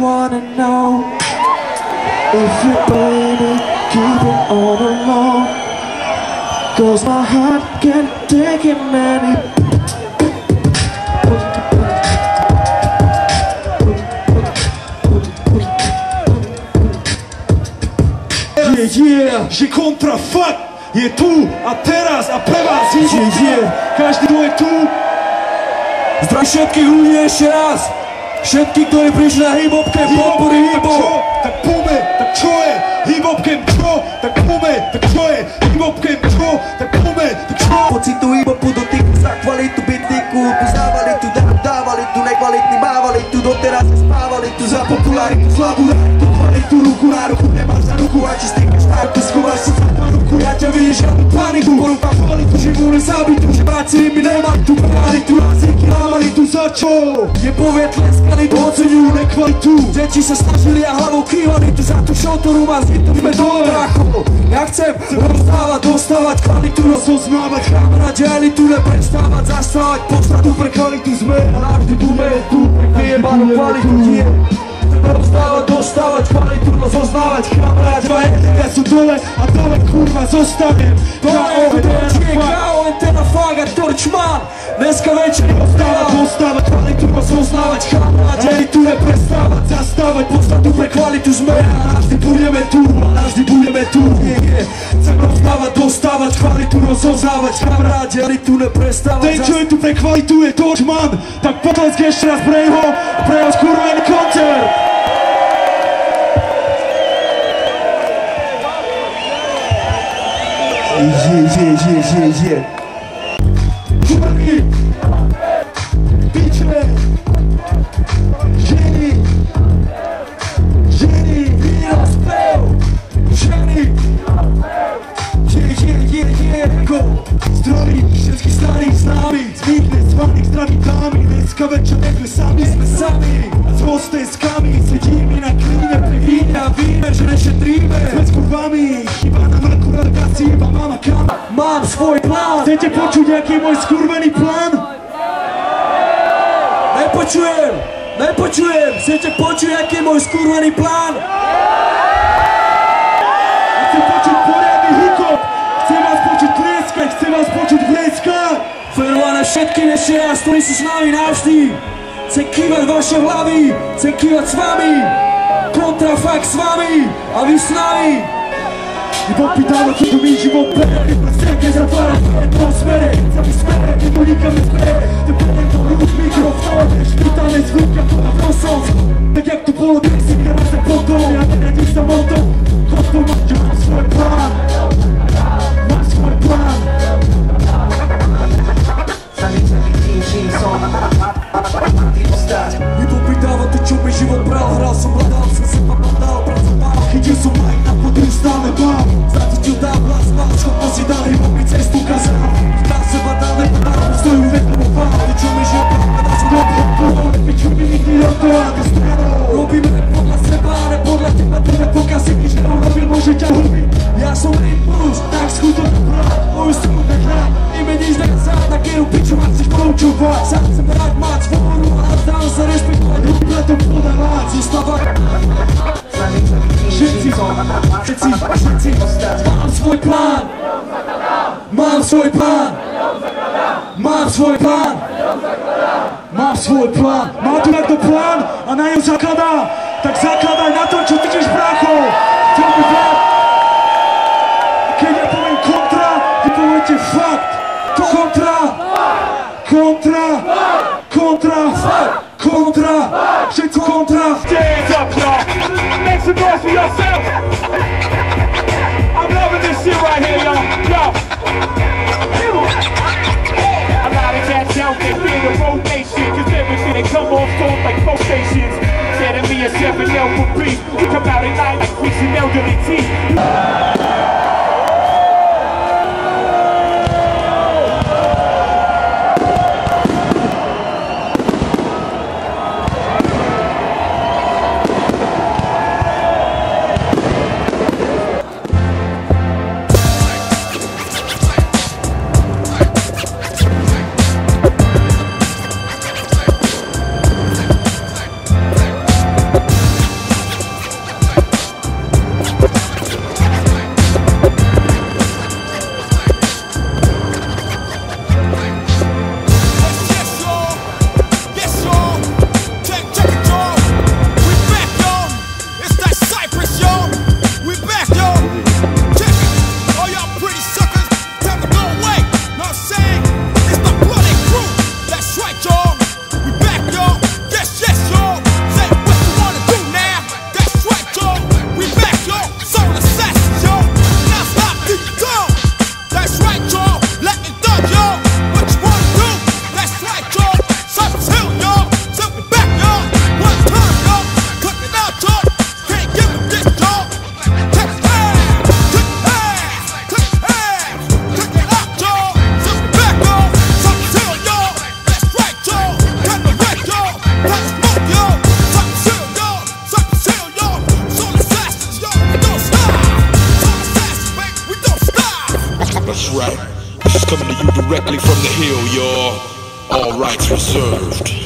wanna know if you baby keep it on alone. Cause my heart can't take it many. Yeah, yeah, Že kontrafakt je tu a teraz a pre vás ide, Yeah, yeah. Každý, kto je tu, Zdravím všetkých ľudí ešte raz! Všetkých, ktorí prišli na hip-hopke, podpory tak čo? hip-hop! Tak pome, tak čo je? Hip-hopkem čo? Tak pome, tak čo je? Hip-hopkem čo? Tak pome, tak čo? Pocitu hip-hopu dotyku za kvalitu bytníku Poznávali tu, dá- dávali tu, nekvalitní mávali tu Doteraz sa spávali tu za popularitu Slavu tu kvalitu, ruku na ruku Nemáš za ruku, a či stýkaš ja tu paniku Porúfam kvalitu, živú nezabitu Že bráci mi nemá tu kvalitu Razíky lávali tu za čo? Je povie tleskali, oceňujú nekvalitu. Deti sa snažili a hlavou kývali tu Za tú show, ktorú má zvytnúme dole Bracho, ja chcem rozdávať, dostávať kvalitu Rozoznávať, chámrať, elitu Neprestávať, zastávať, podstatu pre kvalitu. Sme A navždy budeme tu, vyjebanú kvalitu. Rozdávať, dostávať kvalitu, rozoznávať, chámrať Ja sú dole a dole kurva zostanem na faga, Torčman Dneska večer Dostávať, dostávať kvalitu, rozoznávať, chámrať Elitu neprestávať, zastávať podstatu pre kvalitu sme A navždy budeme tu, a navždy budeme tu. Chcem rozdávať, dostávať kvalitu, rozoznávať Kamarádi, elitu neprestávať Ten, čo je tu pre kvalitu, je Torchman Tak potlesk ešte raz pre jeho, pre jeho skurvený Yeah, yeah, yeah, yeah, yeah Chłopaki! Bicie! Ziemi! Ziemi! Rozpeł, ziemi Yeah, yeah, yeah, yeah Go! Zdrowi, wszystkich starych z nami Zniknę z wami, z trawikami Dneska wieczorem sami sme sami Z hosteskami Siedzimy na klinie, prewinia Winy, że się trimy Z kurwami kama Mam swój plan Chcecie poczuć jaki mój skurweny plan? Ne počujem, ne počujem Chcete počuť, aký je môj skurvený plán? Chcę poczuć poriadny hip-hop Chcę was poczuć tryskać, chcę was poczuć wreskać Ferované všetkým ešte raz, ktorí sú s nami navždy. Chcem kývať vaše hlavy, chcem kývať s vami. Kontrafakt s vami a vy s nami. Ils vont plus dans notre domaine, ils vont plaire Ils passent avec les affaires, ils vont se mêler Ça se mêler, ils vont lire comme esprit De plaire dans le Putain, laisse-vous, car tu prends, c'est que chcem mať svobodu a dám sa rešpektovať Ľudia to podávať Zostávať Všetci, všetci, všetci Mám svoj plán Mám svoj plán Mám svoj plán Má svoj plán, má tu niekto plán a na ňom zakladá, tak zakladaj na tom, čo tyčíš brácho. Chcel by fakt. Keď ja poviem kontra, vy poviete fakt. Kontra, kontra, kontra, kontra, všetci kontra. Stand up, y'all. Make some noise for yourself. I'm loving this shit right here, y'all. Yo. A lot of cats out there fear the rotation Cause everything they come off cold like Said to me a 7 L for B We come out at night like freaks and elderly tea right. This is coming to you directly from the hill, y'all. All rights reserved.